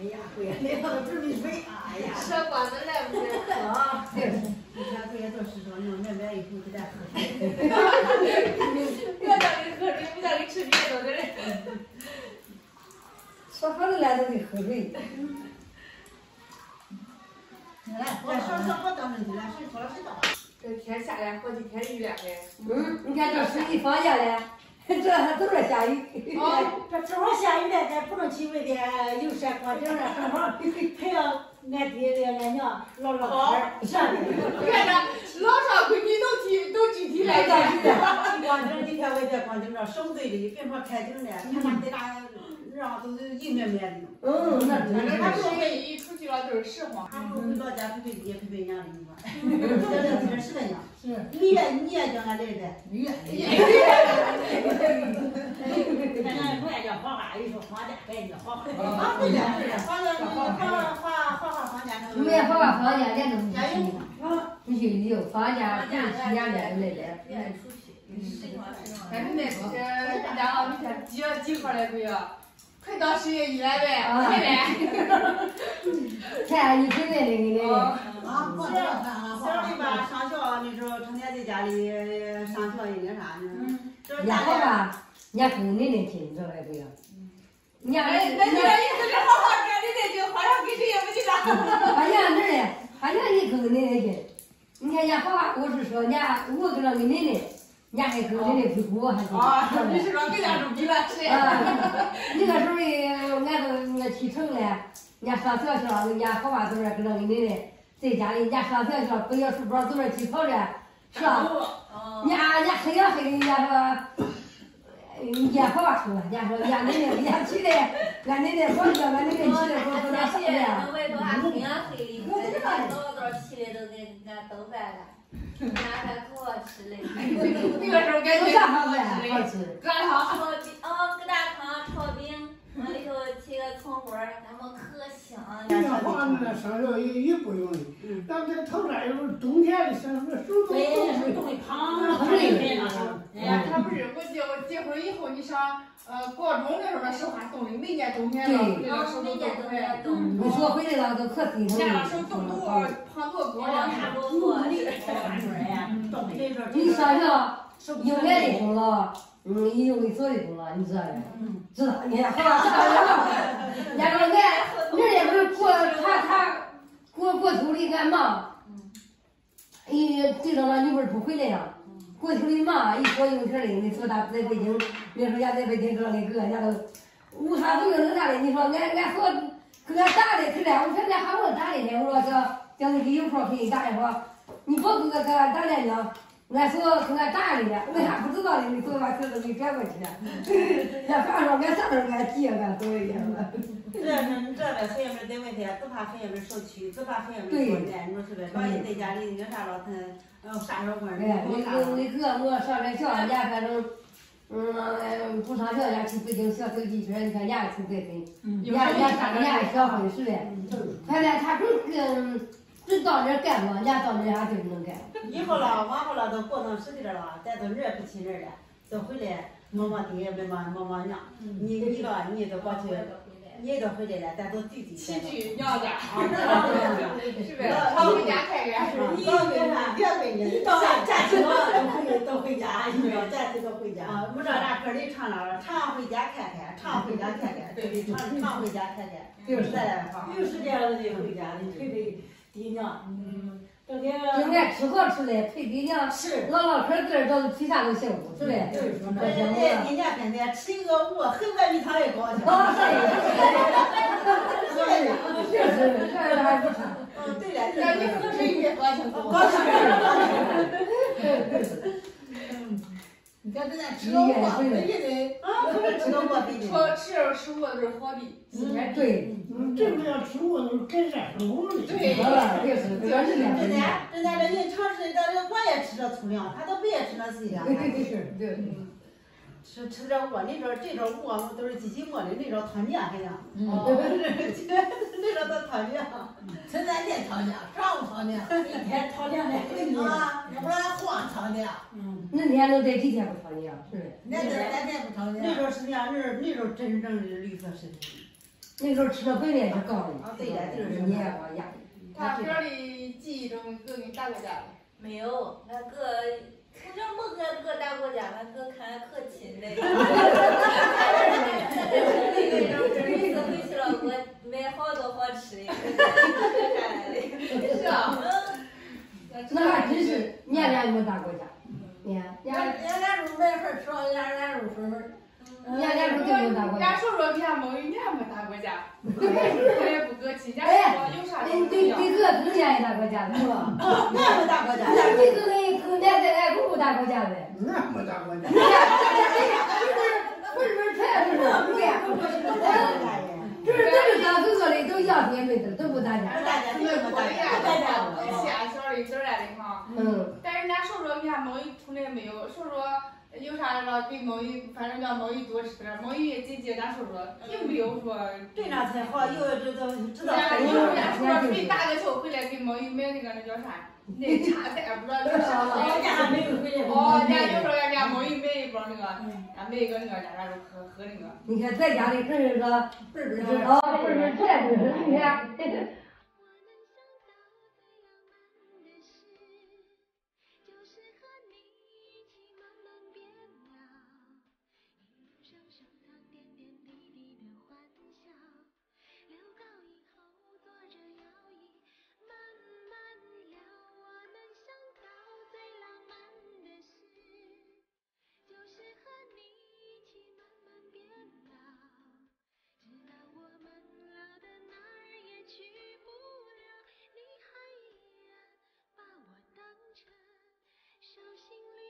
哎呀，贵，那个准备费，哎呀，吃瓜子来不是？啊，对，以前贵也做十多年，买买一壶给咱喝。我叫你喝水，不叫你吃别的的嘞。说好了来都得喝水。来，我说说我当问题了，谁说了谁道。这天下来好几天雨了嘞。嗯，你看这水一放下来，这还都是下雨。哦，这正好下雨了，咱不能去外边游山观景了，正好陪着俺爹俺娘唠唠嗑，啥的。你看看，老少闺女都提都集体来 干。光景，你看外边光景了，省队的，别说开景了，看那得大人都是阴面面的。嗯，那真反正他是。说唯一出去了就是实话。他不回老家陪陪爹陪陪娘的，你说。这两天是的娘。是。你也你也叫俺来的。你也。看俺不爱叫黄花，一说黄家黄花。啊，对呀对呀，黄家黄花花花花黄家。我们也放假放假连都不去，不去旅游，放假不是去年来来来。反正那不是然后你看几月几号来不要？快到十月一了呗，快呗。看你准备那个那个。啊，小小的吧，上学那时候成天在家里上学那个啥呢？人家好吧，人家跟奶奶近，知道来不要？人家哎，那你的意思是好好跟你那就好像跟谁也不去了。俺家哪儿嘞？俺家也跟奶奶近。你看人家好吧，我是说人家我跟着你奶奶，人家还跟奶奶比我还近。啊，你是说跟家住比了是？啊，那个时候嘞，俺都那启程嘞，人家上小学，人家好吧，都是跟着你奶奶在家里，人家上小学，背着书包走着去跑着，是吧？人家人家黑呀黑的，人家说。人家好吧说，人家说人家奶奶人家起来，俺奶奶管着，俺奶奶起来给我做点啥呀？我外头还黑呀黑的，早早起来都给俺都饭了，俺还可好吃嘞。那个时候感觉啥好吃好吃。干啥？哦，疙瘩汤炒饼，往里头切个葱花，那么可香。那房子上学也也不容易，咱们这个头山有冬天的，像什么手都冻冻的胖，很累。哎，他不是我结我结婚以后，你上呃高中的时候，手还冻的，每年冬天了，那个手都冻坏。你说回来了都可心疼了。手冻多胖多高了，差不多。你上学用俺的功劳，嗯，也用你做的功劳，你知道的。知道，你看好吧？人家说俺，人家不是过他他过过头里俺忙，哎，对着了，你不是不回来呀？过头里忙，一说用钱的，你说他在北京，那时候家在北京找那个，人家都无啥不用那啥的。你说俺俺说跟俺打的，可来，我说俺还没打的呢。我说叫叫那给有空给你打电话，你不给俺给俺打来呢？俺说给俺大的呢，俺还不知道呢。你昨晚可都给转过去了。俺反正俺啥时候俺急俺走一样了。这是你这呗，孩子们在外头只怕孩子们受屈，只怕孩子们受难，你说是不是？万一在家里那个啥了，他。嗯，啥时候过？哎，那个那个，我上这学，人家反正，嗯，不上学，人家去北京学手机圈，你看人家挺开心，人家人家上人家小会是嘞，反正他正跟正到那干嘛，人家到那还就不能干。以后了，往后了都过上十几了了，咱都人不亲人了，都回来摸摸爹，摸摸摸摸娘，你你个你都过去。你都回来了，咱都弟弟。齐聚娘家，是不是？常回家看看。你别回你，到假期都回都回家，你说假期都回家。不知道咱歌里唱了，常回家看看，常回家看看，对对，常常回家看看，有时间好。有时间了就回家，你陪陪爹娘。嗯。就爱吃好吃的，陪爹娘，唠唠嗑，个儿都提啥都幸福，是呗？就是说，对对对，爹娘跟咱吃一个午，喝碗米汤也高兴。啊，是是是，确实，这样还不差。嗯，对了，感觉喝水也高兴，高兴。你看人家吃了我，人家得啊，吃了我。吃吃吃我都是好的，嗯，对，嗯，这个要吃我都是改善生活的。对，就是，就是。人家人家这人常吃，咱这我也吃这粗粮，他都不爱吃那细粮。对对对对。吃吃这窝，你说这种窝都是机器磨的，那种汤浆还样。哦。那种都汤浆。陈三天汤浆，上午汤浆，一天汤浆来回啊，要不然黄汤面。嗯。那天能待几天不汤浆？是那那那天不汤面。那时候是那 样，那那时候真正的绿色食品。那时候吃的分量是高的，啊，对的，就是你也往压。他哥的记忆中哥给你打过架没有，俺哥从小没跟俺哥打过架，俺哥看俺可亲嘞。这一次回去了，给我买好多好吃的，是啊。那还真是，年年没打过架，年年年年肉买份吃，年年肉分份。年年都没打过架。家叔叔跟俺某一年没打过架，我也不客气。家说有啥对对对哥跟年也打过架是吧？哦，俺没打过架。对哥跟跟年在俺姑姑打过架呗。俺没打过架。不是不是全不是，对呀。这是都是当哥哥的，都要姐妹的，都不打架。不打架，没打架，不打架。小小的嘴来的哈。嗯。但是人家叔叔跟俺来没有，叔叔。有啥了给某一，反正叫某一多吃点，某一姐姐咱说说，并没有说。对那才好，有这都知道。有人叔叔没打个球回来给某一买那个那叫啥？那 茶袋不知道叫啥。人家还没有回来。哦，人家有时候人家某一买一包那个，俺买一个那个家家都喝喝那个。你看在家里可是个，哦，不是全是，你看。小心里。